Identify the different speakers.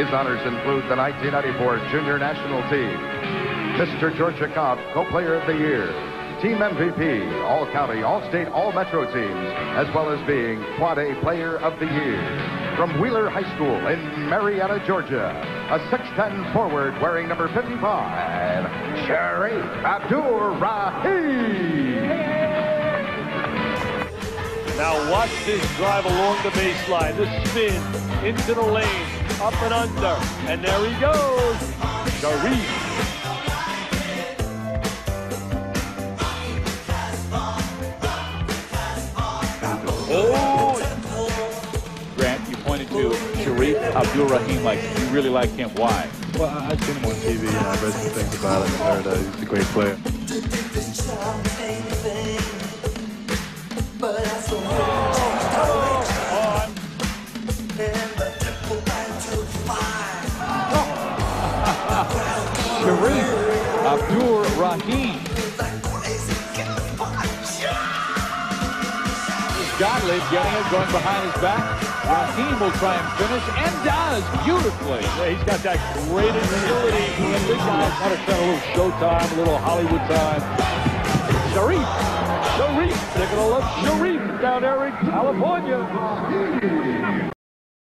Speaker 1: His honors include the 1994 Junior National Team, Mr. Georgia Cobb, Co-Player of the Year, Team MVP, All-County, All-State, All-Metro teams, as well as being Quad A Player of the Year. From Wheeler High School in Marietta, Georgia, a 6'10 forward wearing number 55, Shareef Abdur Rahim.
Speaker 2: Now watch this drive along the baseline. The spin into the lane, up and under. And there he goes. Shareef.
Speaker 3: Oh! Grant, you pointed to Shareef Abdul Rahim like you really like him. Why?
Speaker 4: Well, I- I've seen him on TV and I've read some things about him and heard uh, he's a great player.
Speaker 3: Shareef Abdul Rahim. Gottlieb getting it, going behind his back. Rahim will try and finish, and does beautifully.
Speaker 2: Yeah, he's got that great agility. And big guys got to spend a little showtime, a little Hollywood time. Shareef. Shareef. They're going to love Shareef down there in California.